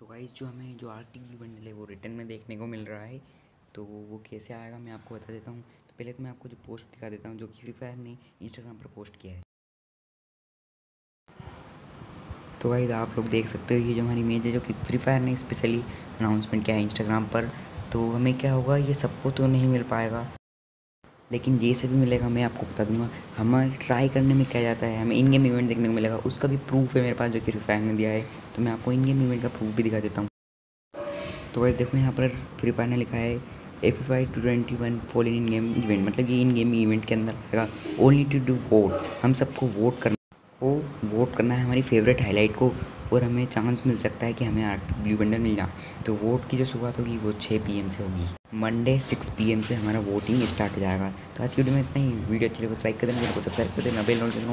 तो गाइज़ जो हमें, जो आर्टिक ब्लू बंडल है, वो रिटर्न में देखने को मिल रहा है। तो वो कैसे आएगा, मैं आपको बता देता हूँ। तो पहले तो मैं आपको जो पोस्ट दिखा देता हूँ, जो कि फ्री फायर ने इंस्टाग्राम पर पोस्ट किया है। तो गाइज़ आप लोग देख सकते हो, ये जो हमारी इमेज है, जो कि फ्री फायर ने स्पेशली अनाउंसमेंट किया है इंस्टाग्राम पर। तो हमें क्या होगा, ये सबको तो नहीं मिल पाएगा। लेकिन जैसे भी मिलेगा, मैं आपको बता दूँगा। हमारे ट्राई करने में क्या जाता है, हमें इन गेम इवेंट देखने को मिलेगा। उसका भी प्रूफ है मेरे पास, जो कि फ्री फायर ने दिया है। तो मैं आपको इन गेम इवेंट का प्रूफ भी दिखा देता हूँ। तो वैसे देखो यहाँ पर फ्री फायर ने लिखा है F five two twenty one fall in in game event मतलब कि इन गेम इवेंट के अंदर आएगा। ओनली टू डू वोट हम सबको वोट करना वो वोट करना है हमारी फेवरेट हाईलाइट को, और हमें चांस मिल सकता है कि हमें ब्लू बंडल मिल जाए। तो वोट की जो शुरुआत होगी, वो छः पीएम से होगी। मंडे सिक्स पी एम से हमारा वोटिंग स्टार्ट हो जाएगा। तो आज की वीडियो में इतना ही। वीडियो अच्छी लगे तो लाइक कर देना सब्सक्राइब कर देना बेल नोटिफिकेशन